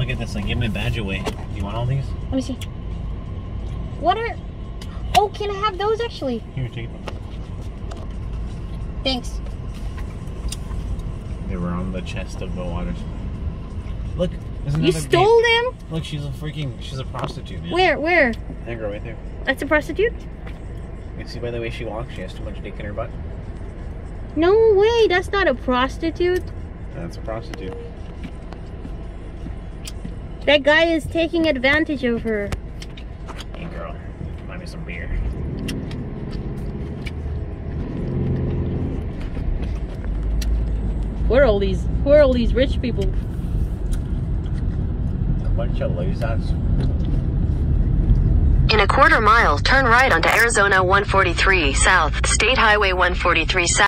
Look at this. Like, give my badge away. Do you want all these? Let me see. What are? Oh, can I have those actually? Here, take them. Thanks. They were on the chest of the water. Look, You stole babe. them? Look, she's a freaking, she's a prostitute, man. Where? Where? That girl right there. That's a prostitute? You see by the way she walks, she has too much dick in her butt. No way. That's not a prostitute. That's a prostitute. That guy is taking advantage of her. Hey, girl, buy me some beer. Where are all these? Who are all these rich people? A bunch of losers. In a quarter mile, turn right onto Arizona 143 South, State Highway 143 South.